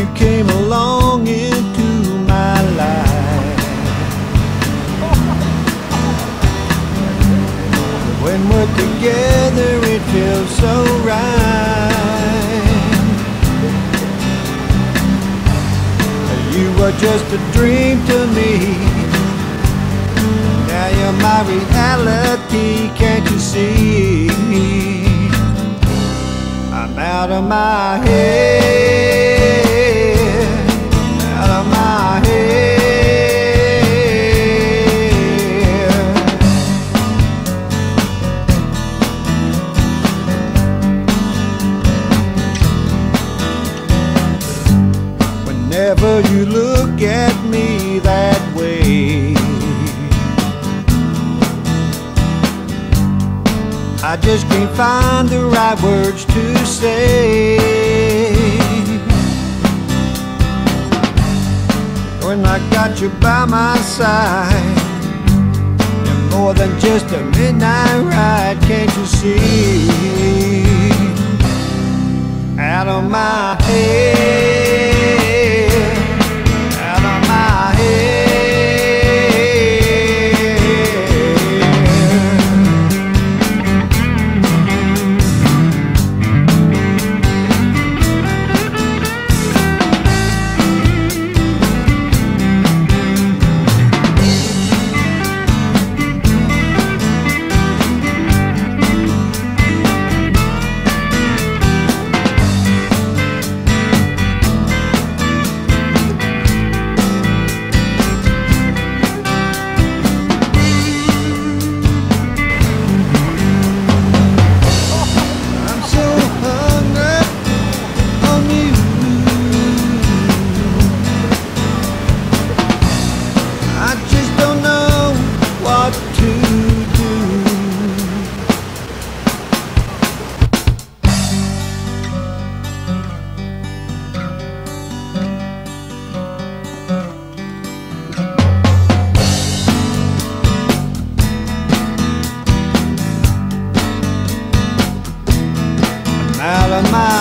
You came along into my life. When we're together, it feels so right. You were just a dream to me. Now you're my reality, can't you see? I'm out of my head, Whenever you look at me that way, I just can't find the right words to say. When I got you by my side, you're more than just a midnight ride, can't you see? Out of my head. alma.